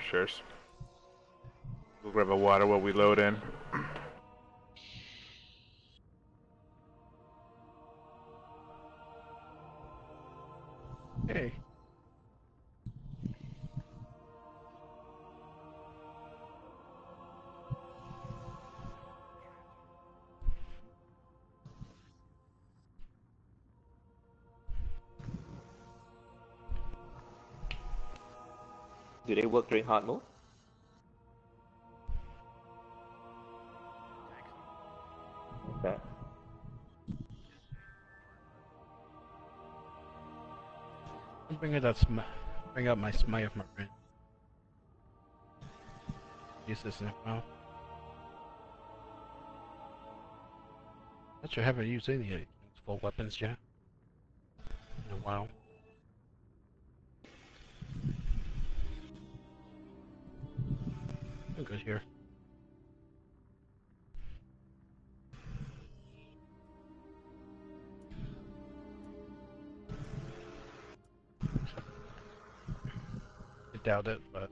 for sure. We'll grab a water while we load in. Hey. Work during hard mode? Okay. Bring it sm bring up my smite of my brain. Use this while. Not sure I haven't used any of these full weapons yet. In a while. I'm good here. I doubt it, but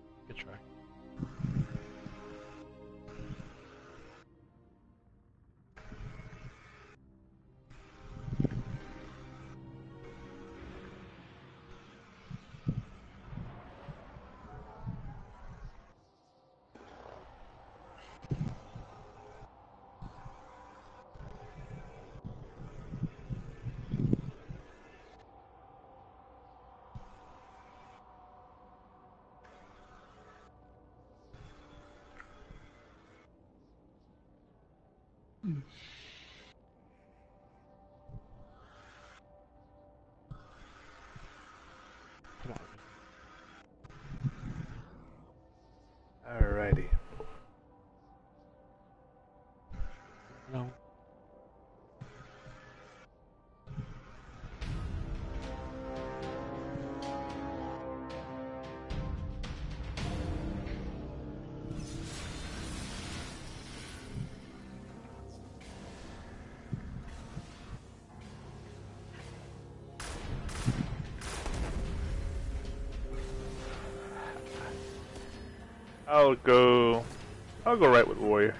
good I'll go. I'll go right with warrior.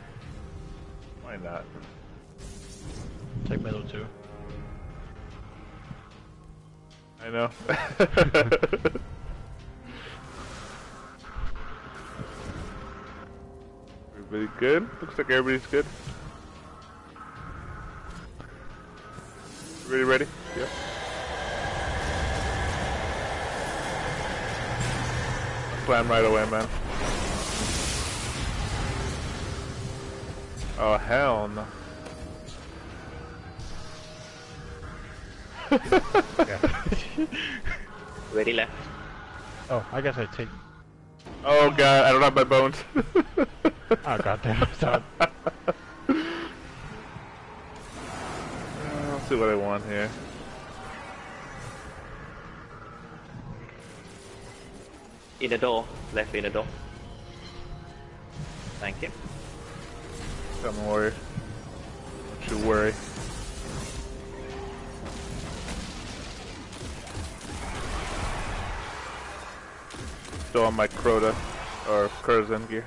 Why not? Take middle too. I know. Everybody good? Looks like everybody's good. Ready, ready? Yeah. Plan right away, man. Yeah. Ready left. oh, I guess I take. Oh god, I don't have my bones. Oh goddamn! I thought I'll see what I want here. In the door. Left in the door. Thank you. Don't worry. Don't you worry. Still on my Crota or Curzon gear.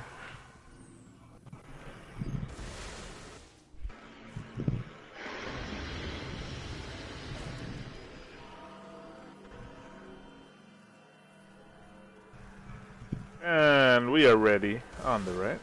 And we are ready on the right.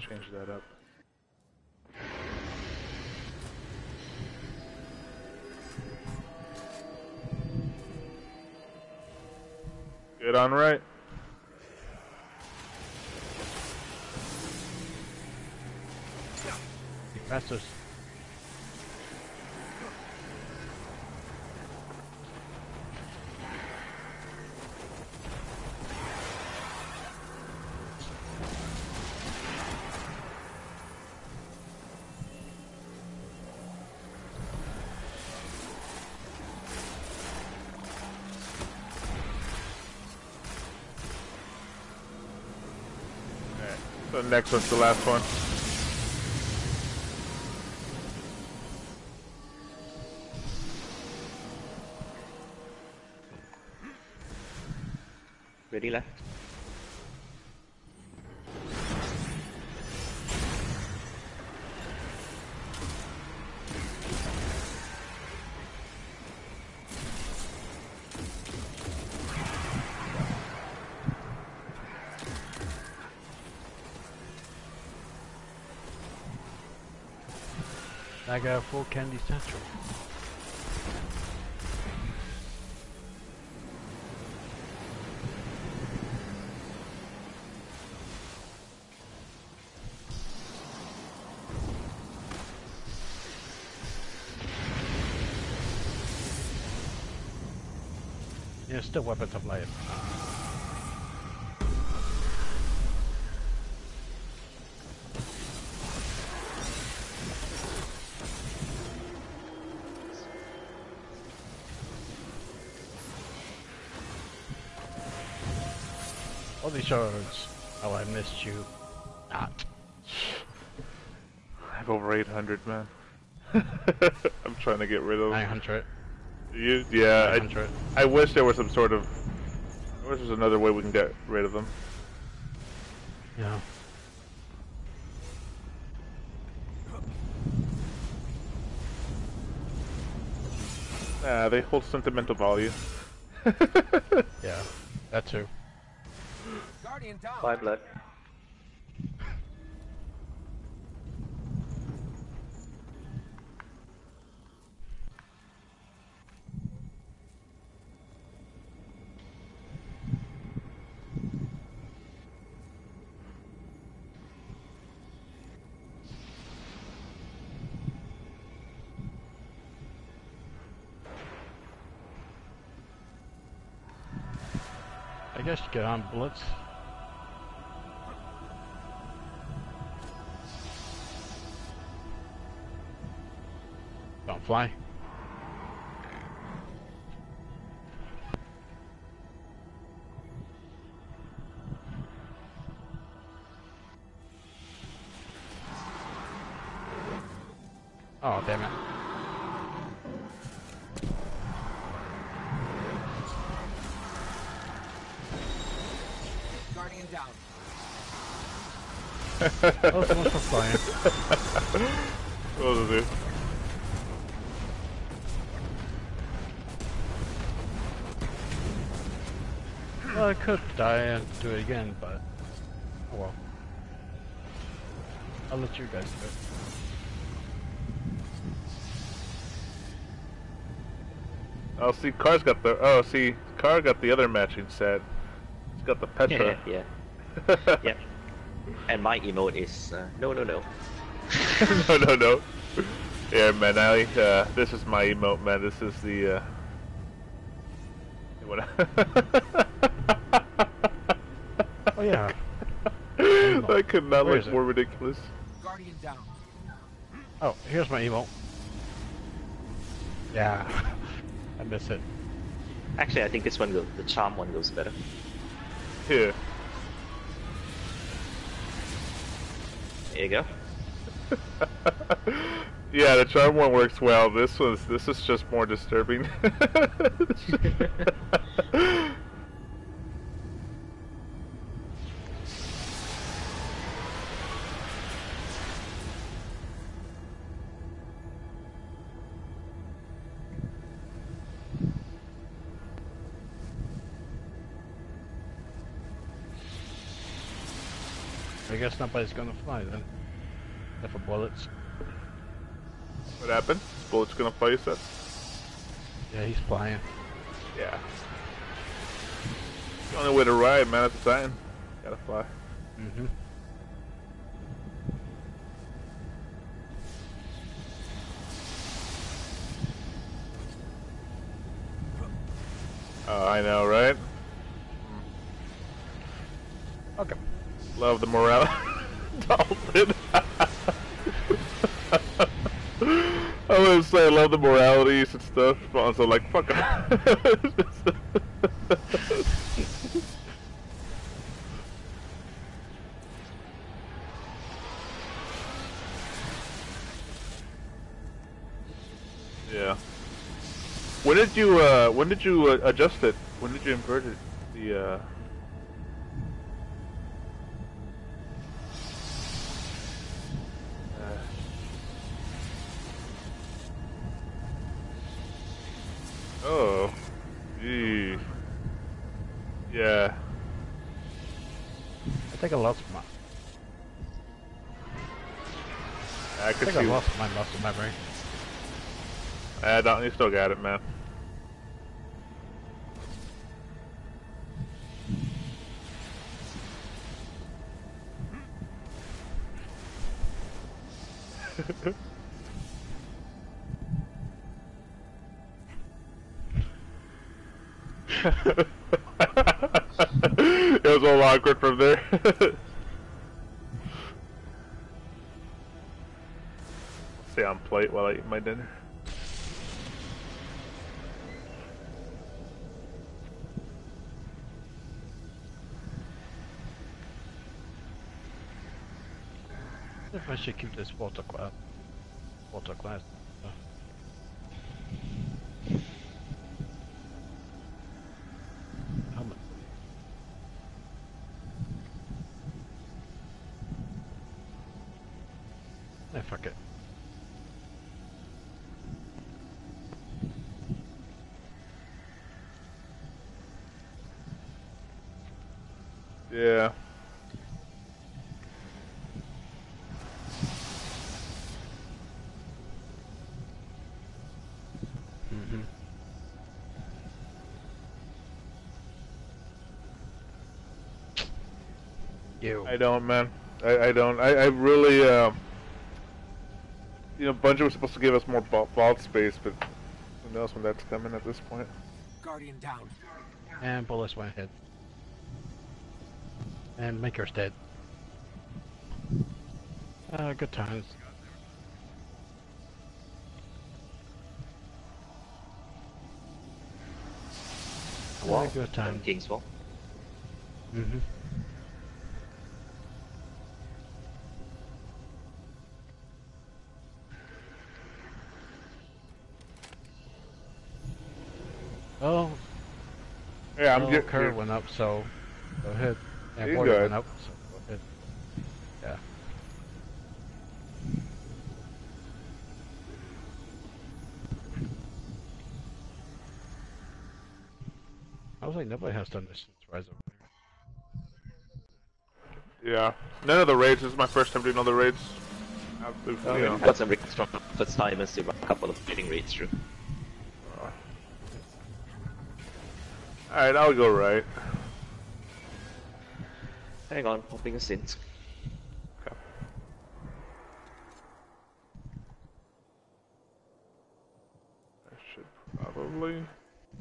Change that up. Good on right. Be next one's the last one. Ready left. I got a full candy satchel. Yeah, still Weapons of Light. Shards. Oh, I missed you. Ah, I have over 800, man. I'm trying to get rid of 900. you. Yeah, 900. I, I wish there was some sort of. I wish there was another way we can get rid of them. Yeah. Nah, they hold sentimental value. Yeah. That too. Guardian down. Five blood. I guess you get on bullets. Fly. Oh, damn it. Guardian down. Oh, so much for flying. What was it? Well, I could die and do it again, but oh well. I'll let you guys do it. Oh, see, Car's got the. Oh, see, Car got the other matching set. He's got the Petra. Yeah, yeah. yep. And my emote is uh, no, no, no. no, no, no. Yeah, man. I, uh, this is my emote, man. This is the. Uh... What? Oh yeah. that could not Where look more ridiculous. Guardian down. Oh, here's my emote. Yeah. I miss it. Actually, I think this one goes. The charm one goes better. Here. There you go. yeah, the charm one works well. This was. This is just more disturbing. I guess nobody's gonna fly then. Except for bullets. What happened? Bullet's gonna fly, you said? Yeah, he's flying. Yeah. The only way to ride, man, at the time. Gotta fly. Mm-hmm. Oh, I know, right? Okay. Love the morale. I was say I love the moralities and stuff, but also like fuck 'em. yeah. When did you uh when did you uh, adjust it? When did you invert it? You still got it, man. it was all awkward from there. Stay on plate while I eat my dinner. I should keep this water class. Water class. Uh, helmet. Eh, fuck it. Yeah. Mm-hmm. You. I don't, man. I, I don't. I, I really, um, you know, Bungie was supposed to give us more va- vault space, but who knows when that's coming at this point. Guardian down. And bullets went ahead. And Maker's dead. Uh, good times. Wow. good time. King's Fall. Mm-hmm. Oh, Yeah, I'm oh, well, getting. Kerr went up, so go ahead. And He's Warrior good. went up, so go ahead. Yeah. I was like, nobody has done this since Rise of Iron. Yeah. None of the raids. This is my first time doing all the raids. I've. Oh, got some requests from first timers to run a couple of training raids through. Alright, I'll go right. Hang on, popping a synth. Okay. I should probably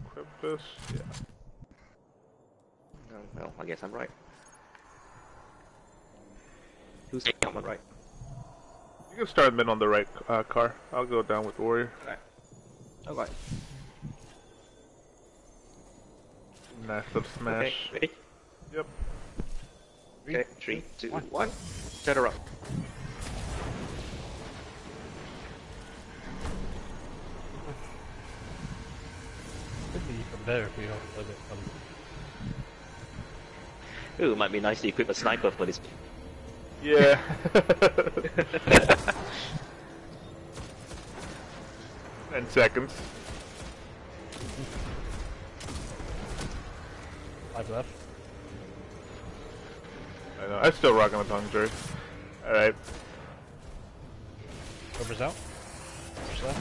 equip this. Yeah. Oh, well, I guess I'm right. Who's saying I'm right? You can start mid on the right uh, car. I'll go down with Warrior. Alright. Nice little smash. Okay, ready? Yep. Okay, three, two, one. one. Set her up. Could be even better if we all was it. Ooh, might be nice to equip a sniper for this. Yeah. Ten seconds. five left. I know. I'm still rocking the tongue jury. Alright. Boomer's out. Left.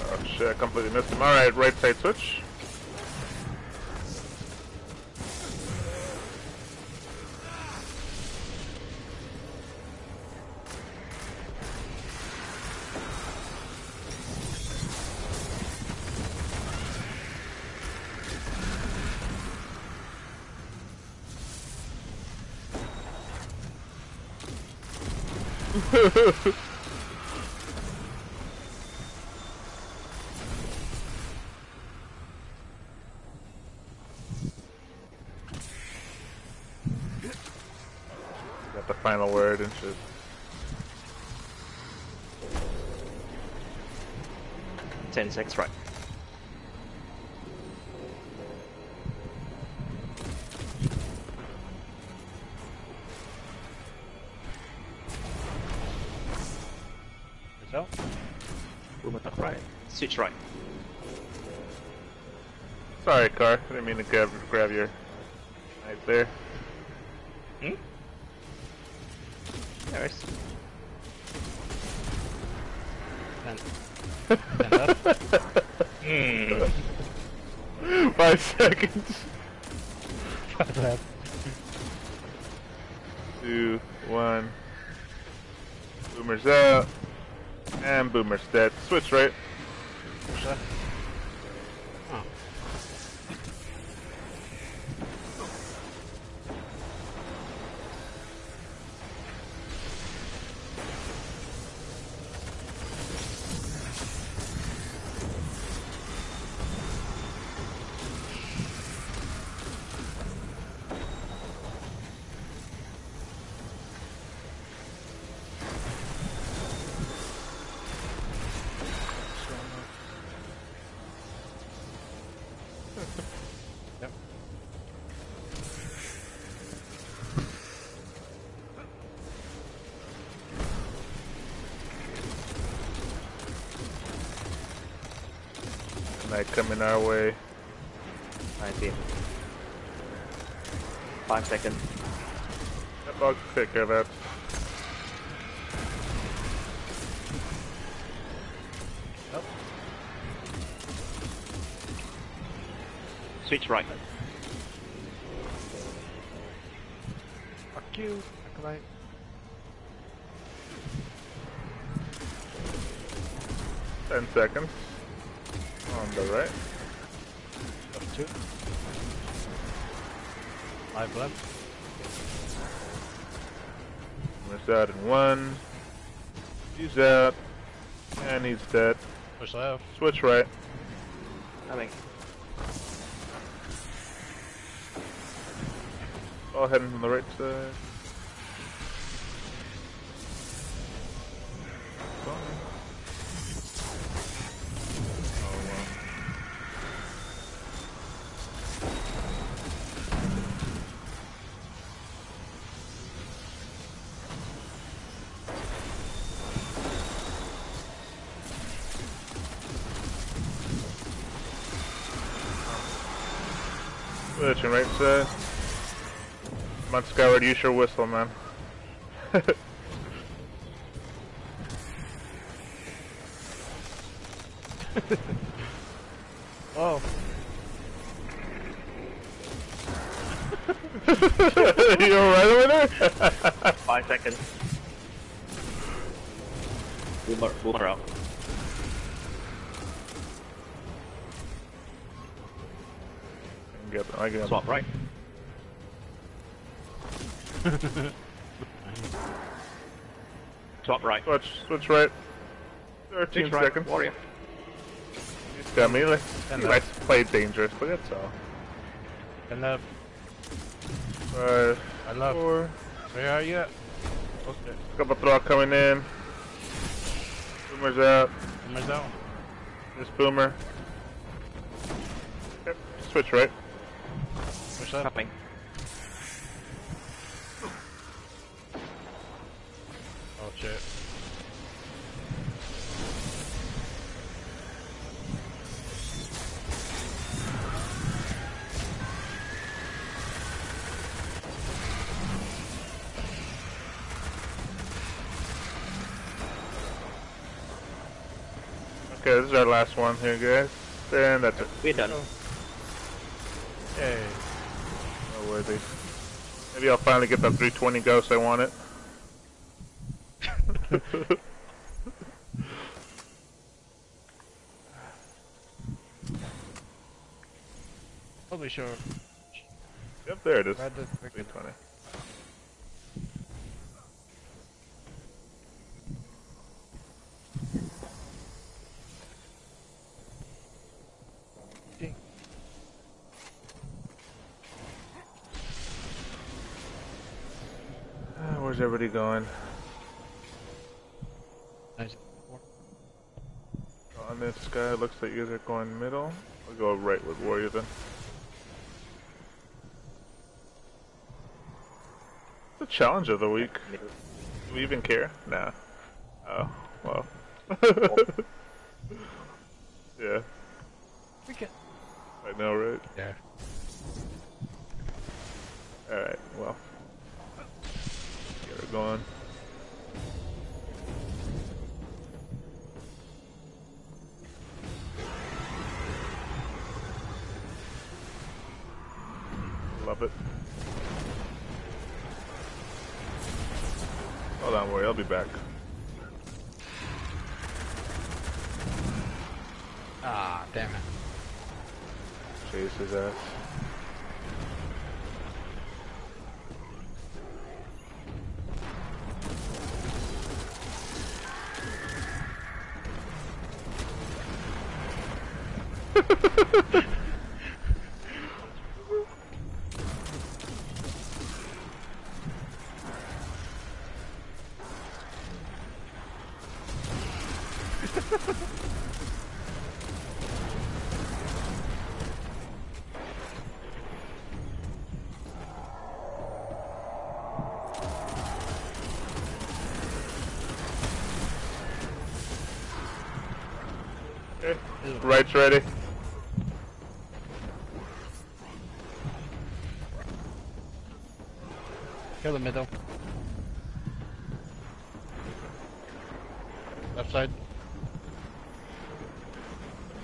Oh shit, I completely missed him. Alright, right side switch. Got the final word and shit. Ten seconds right. Sorry, car. I didn't mean to grab, grab your right there. Hmm? There is. Ten. Ten left. Hmm. Five seconds. Knight coming our way. 19. Five seconds. Yep, I'll take care of that. Switch right. Push left. Switch right. Coming. All heading from the right side. Switching right side. Come on, Skyward, use your whistle, man. Oh. you alright over there? Five seconds. Boomer, boomer out. Them, I them. Swap right. Swap right. Switch, switch right. 13 Switch right. seconds. Warrior. He's got me. He likes to play dangerous, but that's all. And left. Five, I love. four. Where are you at? Okay. Couple throw coming in. Boomer's out. Boomer's out. This boomer. Yep. Switch right. 100%. Oh shit. Okay, this is our last one here, guys. And that's it. We're done. Hey. Worthy. Maybe I'll finally get that 320 ghost I wanted. Probably sure. yep, there it is. Read the freaking 320. Where's everybody going? Nice. On this guy, looks like you guys are going middle. I'll go right with Warrior then. The challenge of the week. Do we even care? Nah. Oh, well. yeah, We can. I know, right? Yeah. Alright, well. Her going. Love it. Hold on, worry, I'll be back. Ah, damn it. Chase his ass. Right's ready. Kill the middle. Left side.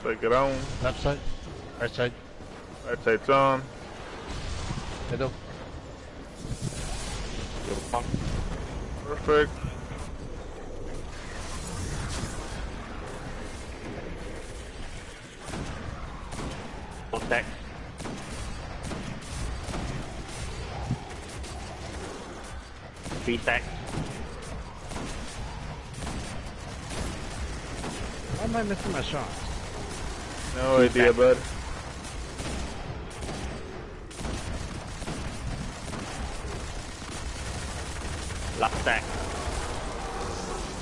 Take it on. Left side. Right side. Right side's on. Middle. Perfect. Contact. Three stack. Why am I missing my shot? No idea, bud. Last stack.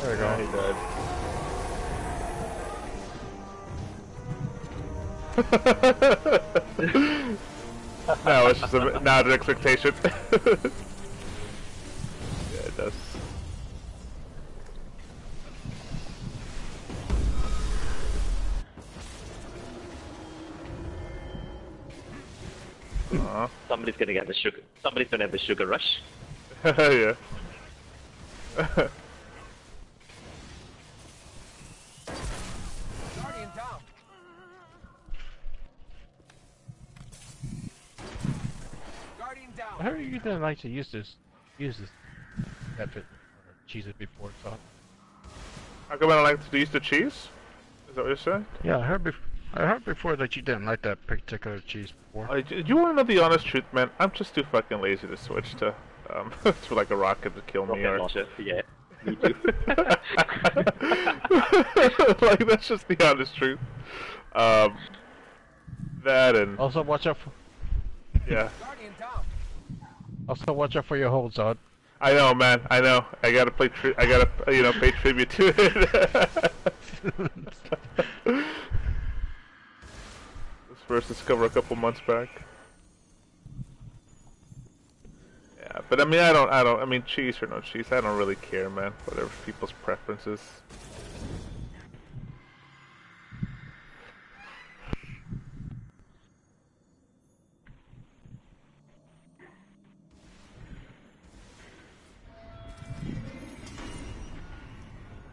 There we Yeah, go. he died. no, it's just a, not an expectation. Aw. Somebody's gonna get the sugar. Somebody's gonna have the sugar rush. yeah. Guardian down. Guardian I down. heard you gonna like to use this. Use this. That's it. Or cheese it before, so. How come I don't like to use the cheese? Is that what you're saying? Yeah, I heard bef- I heard before that you didn't like that particular cheese before. Uh, do you want to know the honest truth, man? I'm just too fucking lazy to switch to um to like a rocket to kill me Rocket or. launcher. Yeah. Me too. like that's just the honest truth. Um, that and Also, watch out. For, yeah, Guardian down. also, watch out for your holds out. I know, man. I know. I gotta play. Tri- I gotta, you know, pay tribute to it. This verse discovered a couple months back. Yeah, but I mean, I don't, I don't. I mean, cheese or no cheese, I don't really care, man. Whatever people's preferences.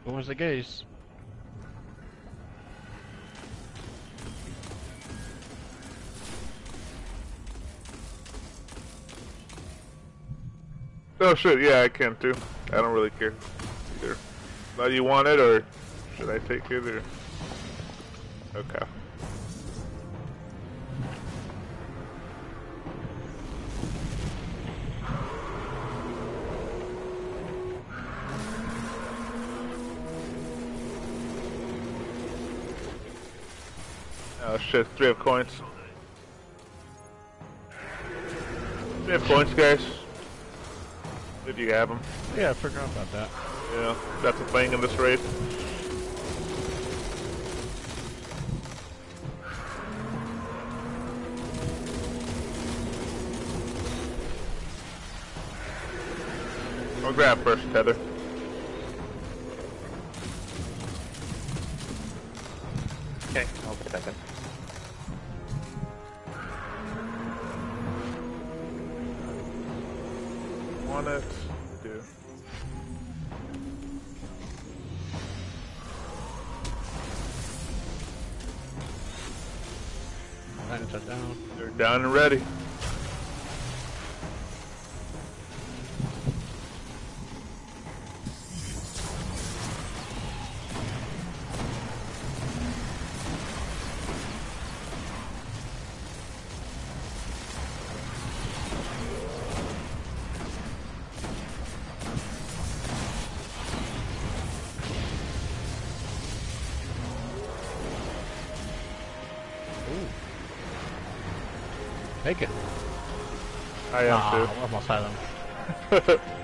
Who was the gaze? Oh shit, yeah, I can too. I don't really care either. Now you want it or should I take it or? Okay. Oh shit, three of coins. Three of coins, guys. If you have them. Yeah, I forgot about that. Yeah, that's a thing in this race. I'll grab first, Tether. Okay, I'll be second. Want I am Ah, too. almost had him.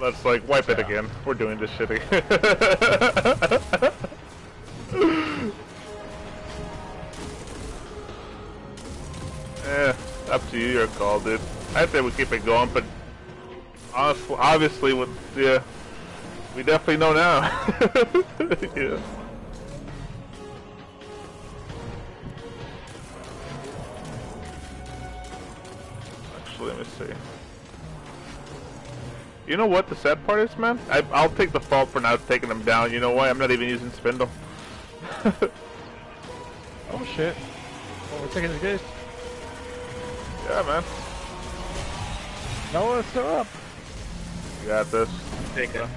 Let's like wipe it again. We're doing this shit again. eh, up to you, your call, dude. I say we keep it going, but honestly, obviously, with yeah, we definitely know now. yeah. See. You know what the sad part is, man? I, I'll take the fault for not taking them down. You know why? I'm not even using Spindle. Oh shit. Oh, we're taking the case. yeah, man. No, it's still up. You got this. Take it.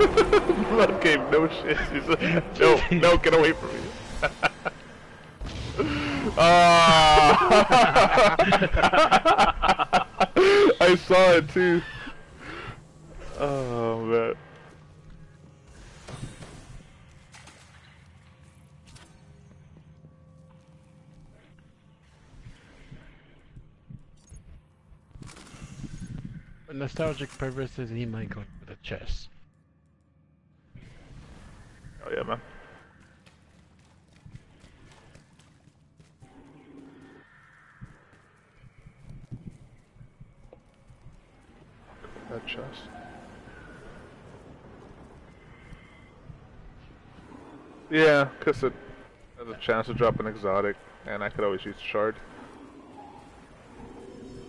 Blood gave no shit. He's like, no, no, get away from me. Ah! I saw it too. Oh man. For nostalgic purposes, he might go to the chest. Oh yeah, man. That chest. Yeah, cause it has a chance to drop an exotic, and I could always use shard.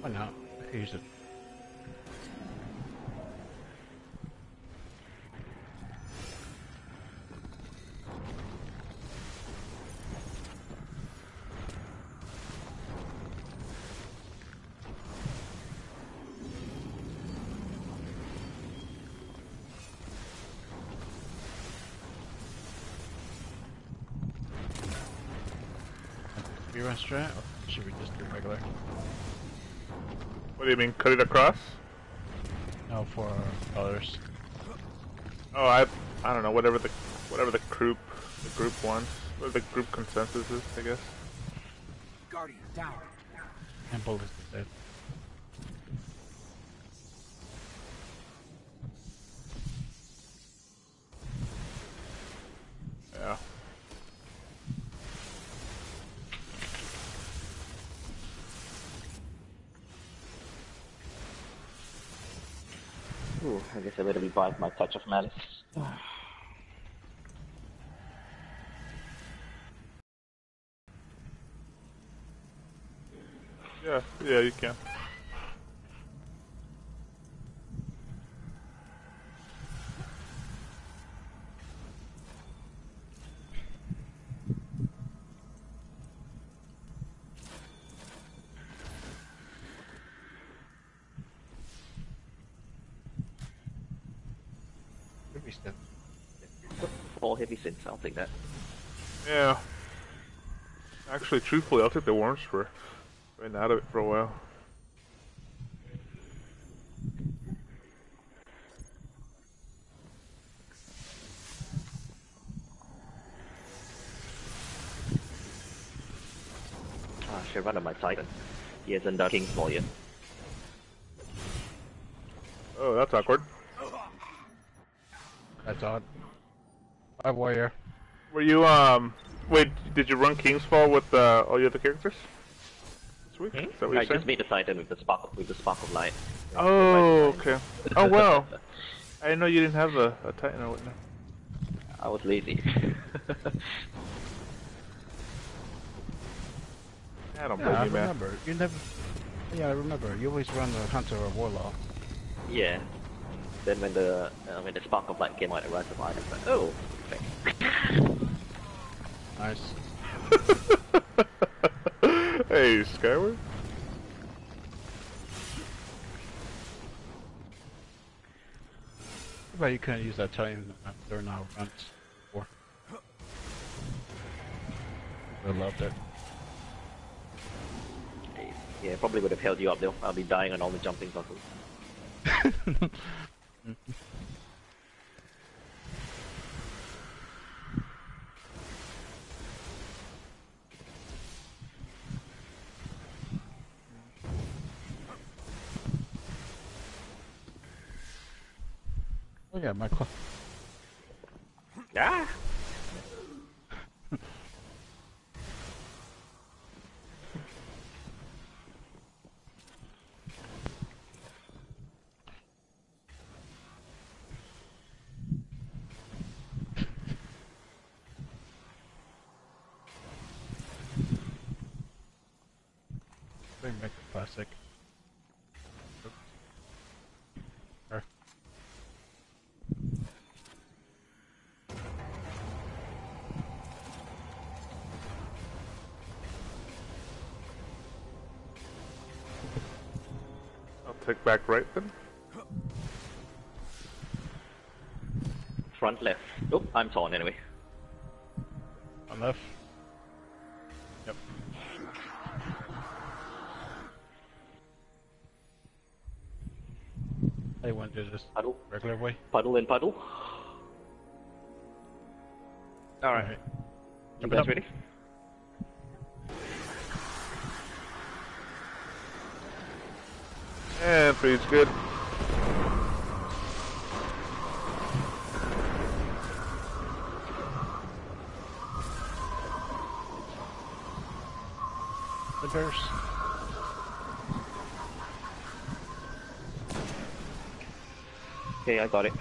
Why not? Use it. You mean, cut it across? No, for others. Oh, I, I don't know, whatever the, whatever the group, the group wants, what the group consensus is, I guess. Guardian, down. And bullets dead. Yeah. I revive my touch of malice. Yeah, yeah, you can. Heavy step. Four heavy sins, I'll take that. Yeah. Actually, truthfully, I'll take the warm for Been out of it for a while. Ah, I should run on my Titan. He hasn't done King's Fall yet. Oh, that's awkward. That's odd. Five warrior. Were you um? Wait, did you run King's Fall with uh, all your other characters? Sweet. Is that what I saying? just made the Titan with the spark of, with the spark of light. Oh, okay. Oh wow. I didn't know you didn't have a, a Titan or whatnot. I was lazy. I don't Yeah, blame I you, man. remember. You never. Yeah, I remember. You always run the hunter or warlock. yeah. Then when the uh, when the spark of light came out, I ran to mine. I was like, oh, thanks. Nice. hey, Skyward. But you couldn't use that time during our runs before. I loved it. Yeah, probably would have held you up though. I'll be dying on all the jumping puzzles. Oh yeah, my cl- Ah! bring back the classic. Oops. Or- I'll back right then. Front left. Oh, I'm torn anyway. On left. Yep. I want to do this Puddle, regular way. puddle, and puddle. All right. Alright. You Jump guys up. ready? And good. The verse. Okay, I got it.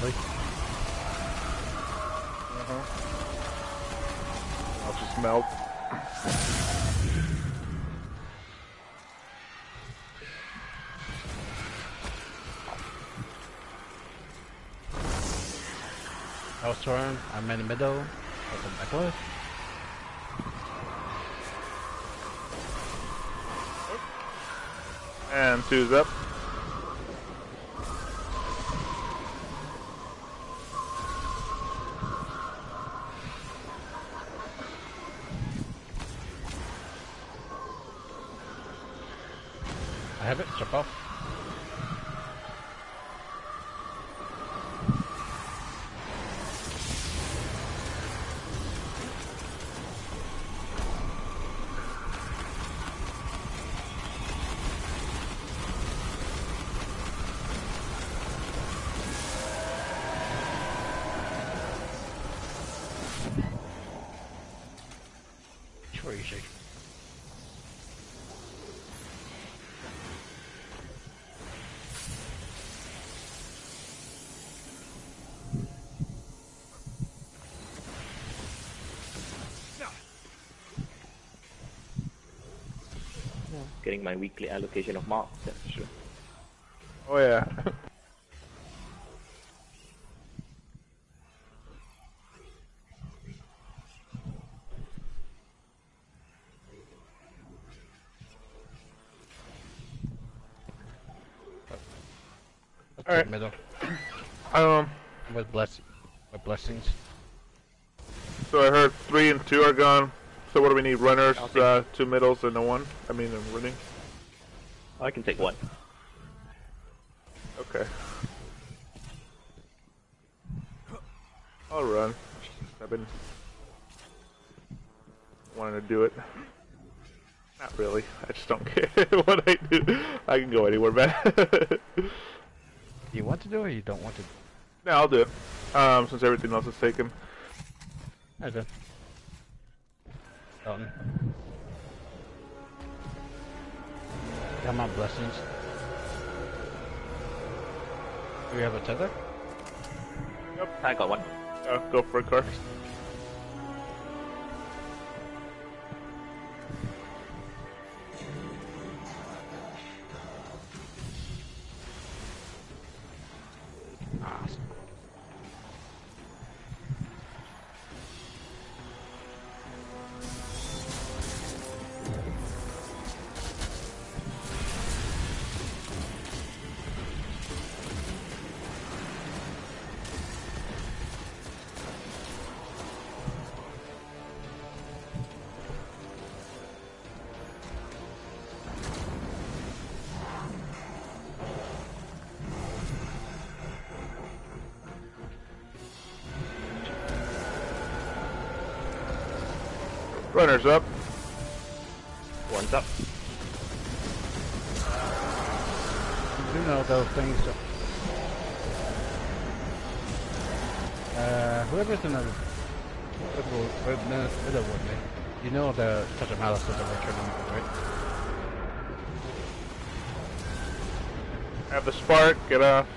Suddenly. Uh-huh. I'll just melt. House turn. I'm in the middle. Welcome back left. And two's up. I have it. Jump off. Crazy. Getting my weekly allocation of marks. That's for sure. Oh yeah. Alright. middle. um. With bless with blessings. So I heard three and two are gone. So what do we need? Runners, take- uh, two middles, and a one. I mean, a running. I can take one. Okay. I'll run. I've been wanting to do it. Not really. I just don't care what I do. I can go anywhere, man. You want to do it or you don't want to? yeah, I'll do it. Um, since everything else is taken. I do. Dalton. Come on, blessings. Do we have a tether? Yep. I got one. Uh, go for a car. Runners up. One's up. You do know those things. Uh, whoever's in the with me, you know the touch of malice is a returning, right? Have the spark. Get off.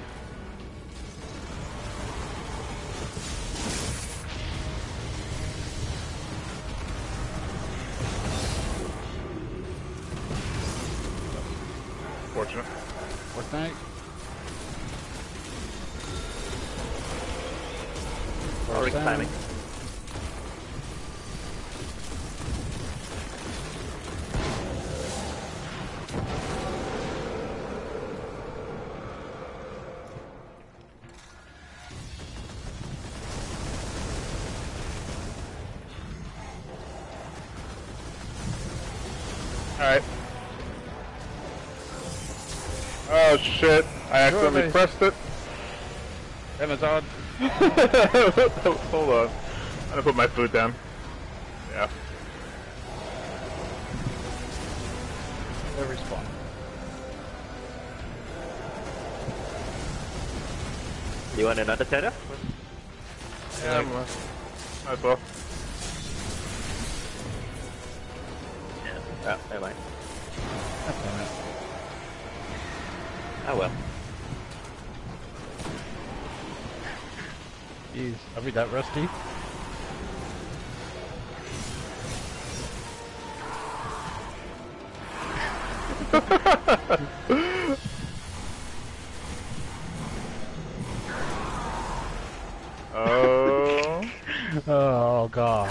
Hold on. I'm gonna put my foot down. Yeah. Every spawn. You want another tether? Yeah, I'm, uh, might as well. Yeah. Oh, never mind. God. Oh well. Jeez, are be that rusty? Oh. Oh god.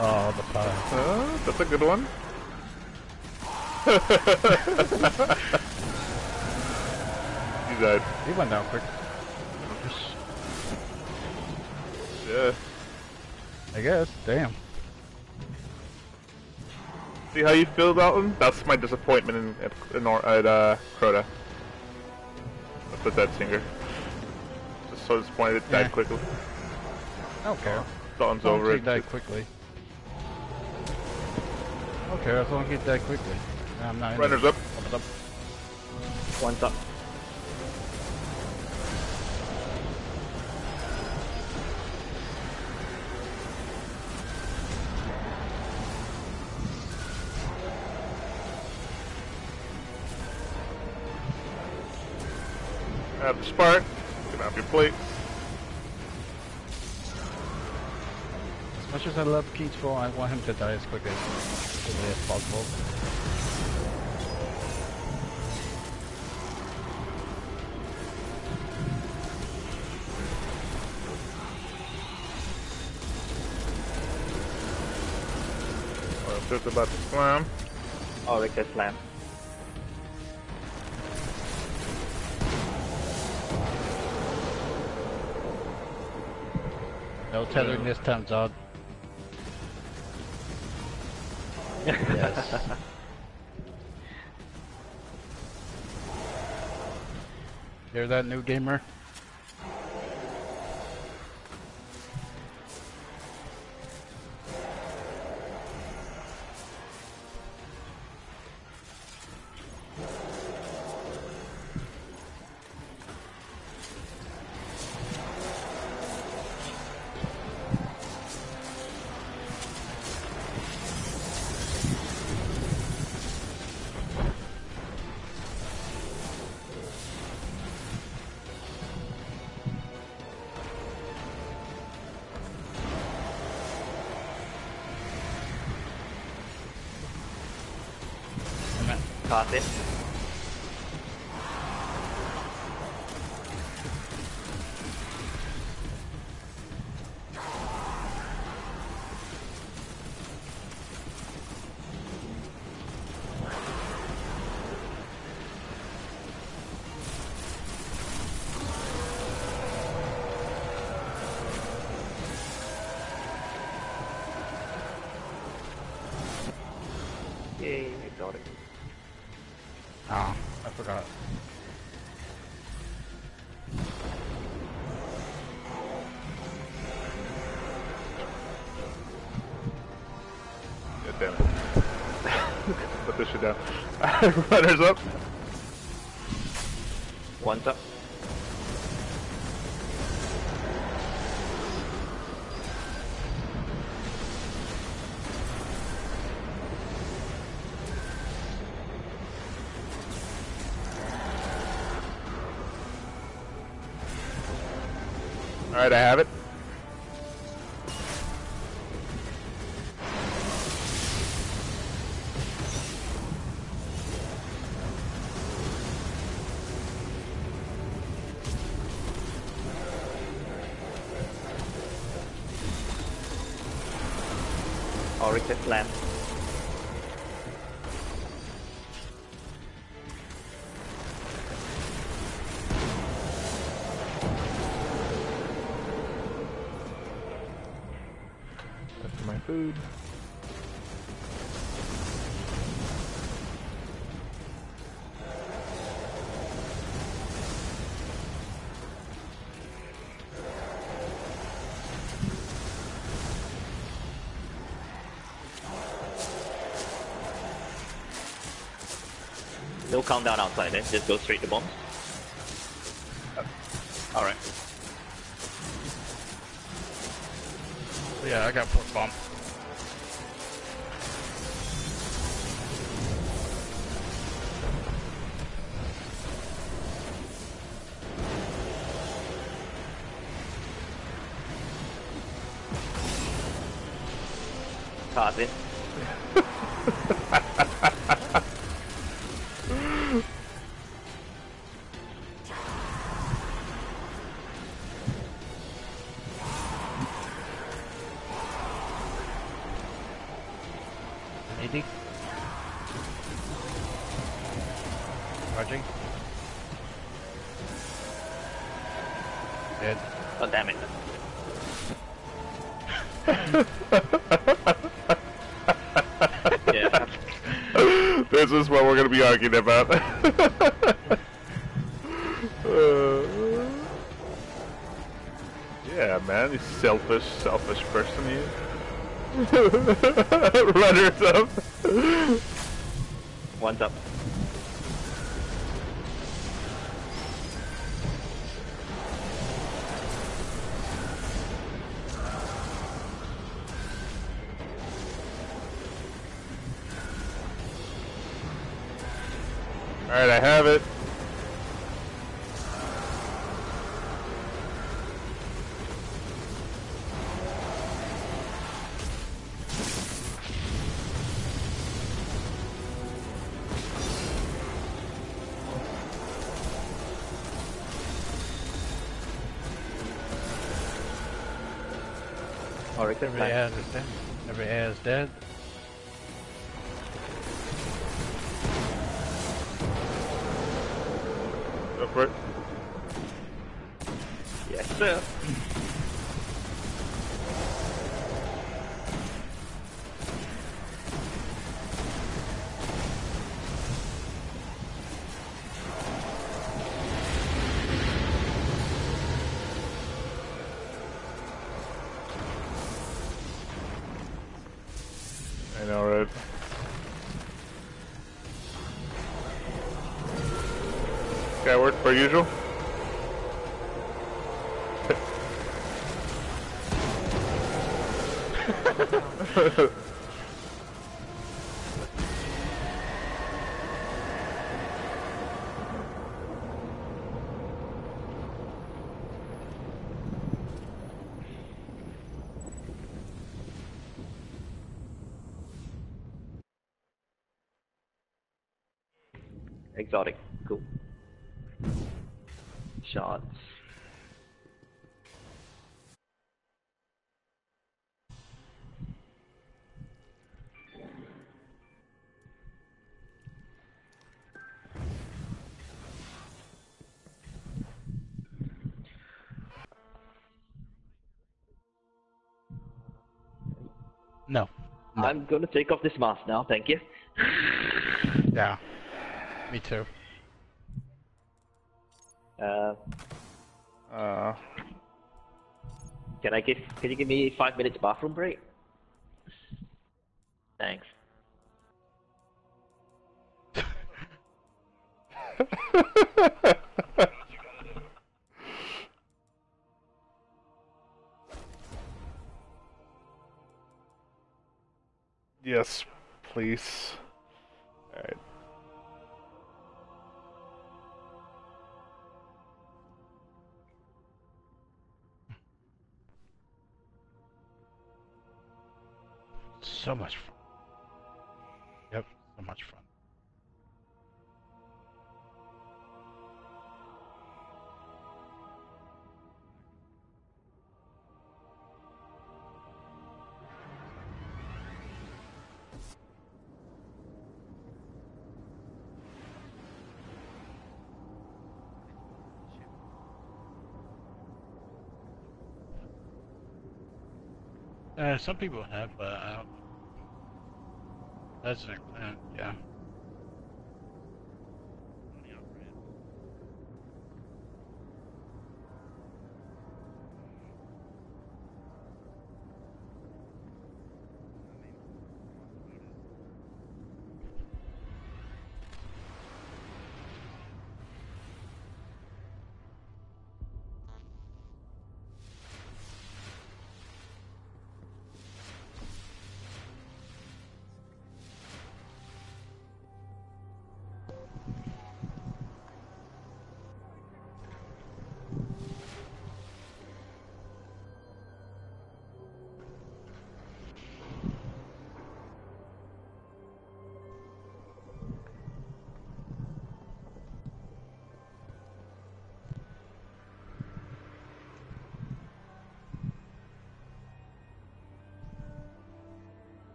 Oh, the fire. Uh, that's a good one. you died. He went down quick. Guess. Damn. See how you feel, Dalton? That's my disappointment in, at, in, Or- at uh, Crota. With the Deathsinger. Just so disappointed it died Yeah. quickly. I don't care. Dalton's As over as it. he died quickly. I don't care as long as he died quickly. I'm not Runners it. up. Up. One's up. Add the spark. Get off your plate. As much as I love Keats 4, I want him to die as quickly as, quickly as possible. Well, just about to slam. Oh, Richter slam. No tethering this time, Zod. Yes. Hear that, new gamer? Yay, got it. Ah, I forgot. God damn it. Put this shit down. Runners up. One's up. I have it. No countdown outside then, just go straight to bombs. Oh. Alright. Yeah, I got port bomb. Cast we're gonna be arguing about. Uh, yeah, man, you selfish, selfish person, you. Runners up. One's up. Oh, Alright, it Every air is dead. Every air is dead. Go for it. Yes, sir. Exotic. Cool. Shots. No. No. I'm gonna take off this mask now, thank you. Yeah. Me too. Uh, Uh, can I give? Can you give me five minutes bathroom break? Thanks. yes, please. So much fun. Yep, so much fun. Uh, some people have, but I don't. That's an uh, yeah.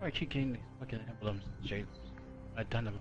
I keep getting these fucking emblems shapes. I've done them.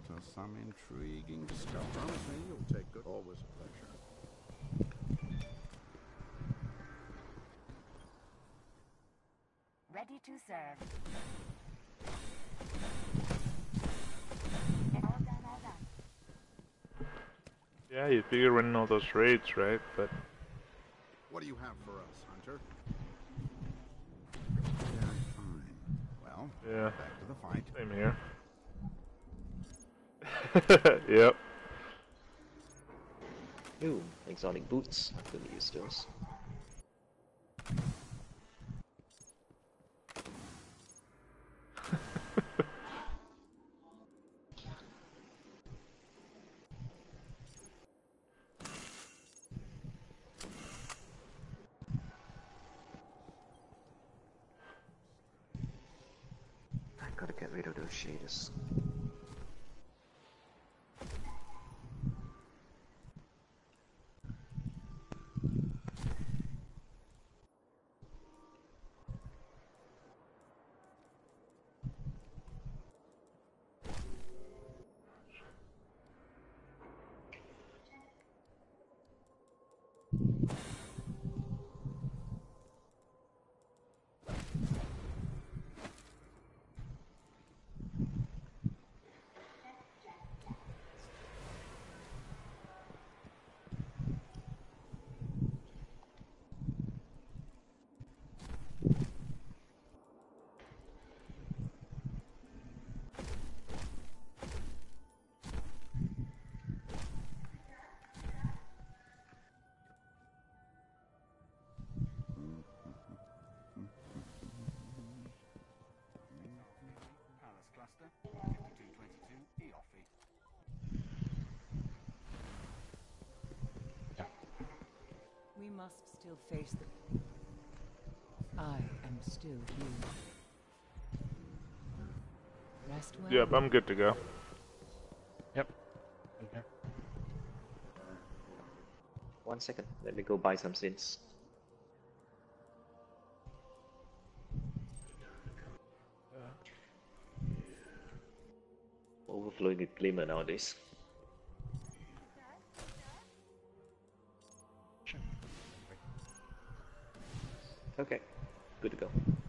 Scouts brought us some intriguing stuff. Promise me you'll take good. Always a pleasure. Ready to serve. All done, all done. Yeah, you figure winning all those raids, right? But What do you have for us, Hunter? Yeah, fine. Well, yeah, back to the fight. same here. yep. Ooh, exotic boots. I'm gonna use those. Still face the. I am still here. Rest well. Yep, I'm good to go. Yep. Okay. One second, let me go buy some sins. Overflowing with glimmer nowadays. Okay, good to go.